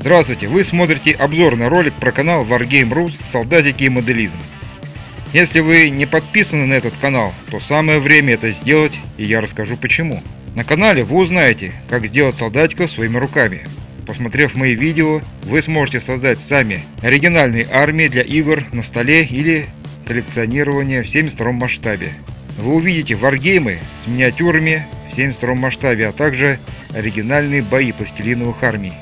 Здравствуйте, вы смотрите обзорный ролик про канал Wargame Rus Солдатики и моделизм. Если вы не подписаны на этот канал, то самое время это сделать, и я расскажу почему. На канале вы узнаете, как сделать солдатиков своими руками. Посмотрев мои видео, вы сможете создать сами оригинальные армии для игр на столе или коллекционирования в 72 масштабе. Вы увидите варгеймы с миниатюрами в 72 масштабе, а также оригинальные бои пластилиновых армий.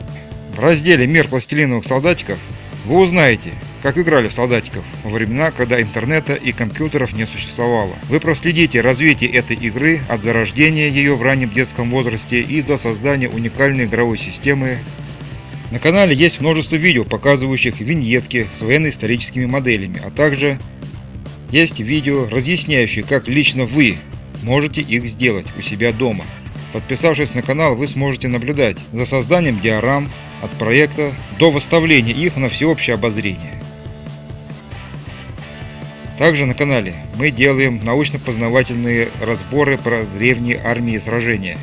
В разделе «Мир пластилиновых солдатиков» вы узнаете, как играли в солдатиков во времена, когда интернета и компьютеров не существовало. Вы проследите развитие этой игры от зарождения ее в раннем детском возрасте и до создания уникальной игровой системы. На канале есть множество видео, показывающих виньетки с военно-историческими моделями, а также есть видео, разъясняющие, как лично вы можете их сделать у себя дома. Подписавшись на канал, вы сможете наблюдать за созданием диорам от проекта до выставления их на всеобщее обозрение. Также на канале мы делаем научно-познавательные разборы про древние армии и сражения.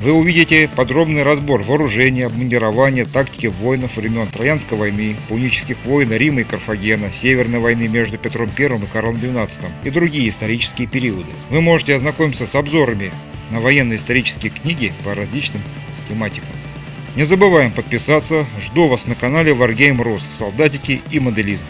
Вы увидите подробный разбор вооружения, обмундирования, тактики воинов времен Троянской войны, пунических войн Рима и Карфагена, Северной войны между Петром I и Карлом XII и другие исторические периоды. Вы можете ознакомиться с обзорами на военно-исторические книги по различным тематикам. Не забываем подписаться, жду вас на канале Wargame Rus, солдатики и моделизм.